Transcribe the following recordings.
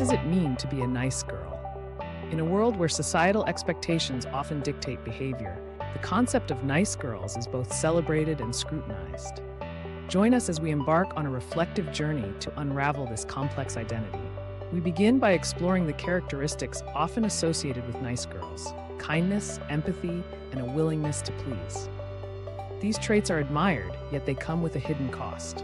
does it mean to be a nice girl? In a world where societal expectations often dictate behavior, the concept of nice girls is both celebrated and scrutinized. Join us as we embark on a reflective journey to unravel this complex identity. We begin by exploring the characteristics often associated with nice girls kindness, empathy, and a willingness to please. These traits are admired, yet they come with a hidden cost.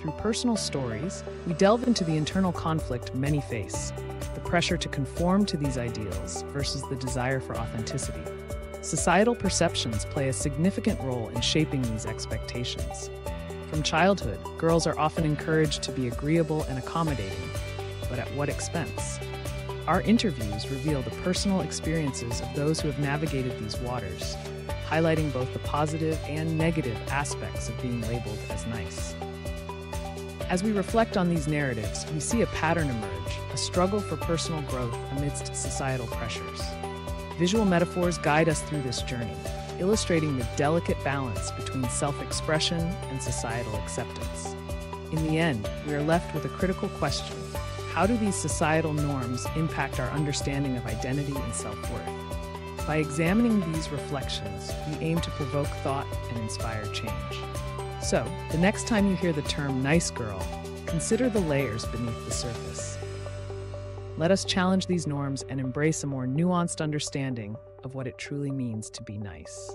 Through personal stories, we delve into the internal conflict many face the pressure to conform to these ideals versus the desire for authenticity. Societal perceptions play a significant role in shaping these expectations. From childhood, girls are often encouraged to be agreeable and accommodating, but at what expense? Our interviews reveal the personal experiences of those who have navigated these waters, highlighting both the positive and negative aspects of being labeled as nice. As we reflect on these narratives, we see a pattern emerge a struggle for personal growth amidst societal pressures. Visual metaphors guide us through this journey, illustrating the delicate balance between self expression and societal acceptance. In the end, we are left with a critical question How do these societal norms impact our understanding of identity and self worth? By examining these reflections, we aim to provoke thought and inspire change. So, the next time you hear the term nice girl, consider the layers beneath the surface. Let us challenge these norms and embrace a more nuanced understanding of what it truly means to be nice.